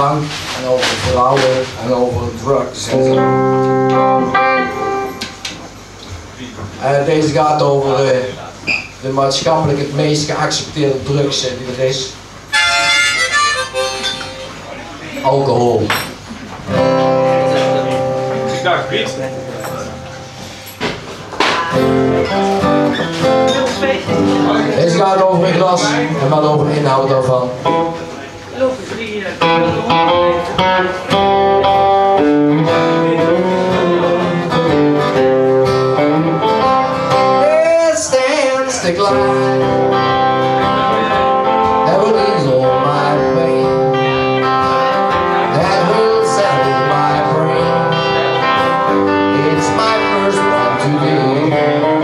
en over vrouwen en over drugs en. En deze gaat over eh, de maatschappelijk het meest geaccepteerde drugs eh, die er is. Alcohol. Ik dacht. Deze gaat over een glas en wat over de inhoud daarvan. It's my first one today.